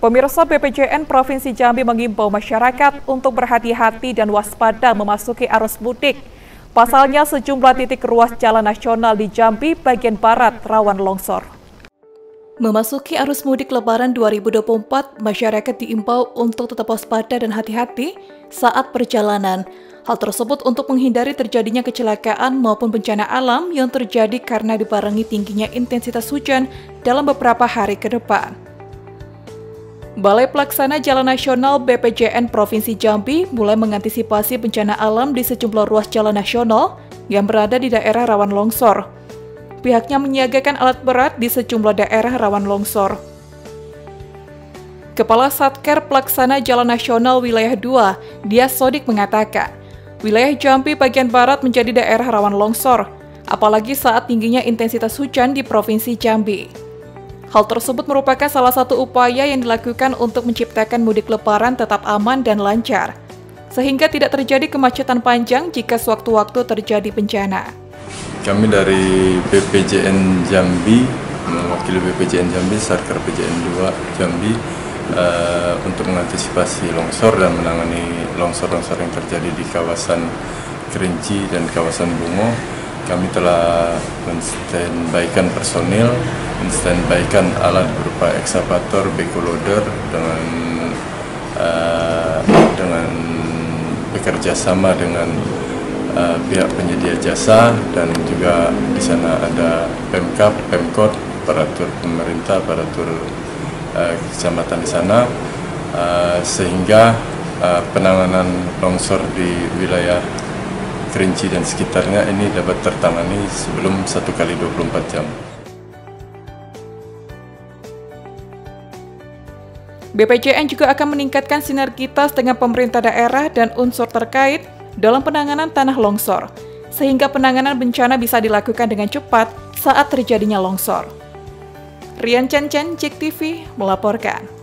Pemirsa BPJN Provinsi Jambi mengimbau masyarakat untuk berhati-hati dan waspada memasuki arus mudik. Pasalnya sejumlah titik ruas jalan nasional di Jambi bagian barat rawan longsor. Memasuki arus mudik lebaran 2024, masyarakat diimbau untuk tetap waspada dan hati-hati saat perjalanan. Hal tersebut untuk menghindari terjadinya kecelakaan maupun bencana alam yang terjadi karena dibarengi tingginya intensitas hujan dalam beberapa hari ke depan. Balai Pelaksana Jalan Nasional BPJN Provinsi Jambi mulai mengantisipasi bencana alam di sejumlah ruas jalan nasional yang berada di daerah rawan longsor. Pihaknya menyiagakan alat berat di sejumlah daerah rawan longsor. Kepala Satker Pelaksana Jalan Nasional Wilayah 2, Dias Sodik mengatakan, wilayah Jambi bagian barat menjadi daerah rawan longsor, apalagi saat tingginya intensitas hujan di Provinsi Jambi. Hal tersebut merupakan salah satu upaya yang dilakukan untuk menciptakan mudik lebaran tetap aman dan lancar, sehingga tidak terjadi kemacetan panjang jika sewaktu-waktu terjadi bencana. Kami dari BPJN Jambi, mewakili BPJN Jambi, Sarker PJN 2 Jambi, uh, untuk mengantisipasi longsor dan menangani longsor-longsor yang terjadi di kawasan Kerinci dan kawasan Bungo, kami telah menstandbykan personil, menstandbykan alat berupa eksavator, loader dengan uh, dengan bekerja sama dengan uh, pihak penyedia jasa dan juga di sana ada Pemkap, Pemkot, aparatur pemerintah, aparatur uh, kecamatan di sana uh, sehingga uh, penanganan longsor di wilayah Kerinci dan sekitarnya ini dapat tertangani sebelum 1 kali 24 jam. BPJN juga akan meningkatkan sinergitas dengan pemerintah daerah dan unsur terkait dalam penanganan tanah longsor, sehingga penanganan bencana bisa dilakukan dengan cepat saat terjadinya longsor. Rian Chen Chen, JEK TV, melaporkan.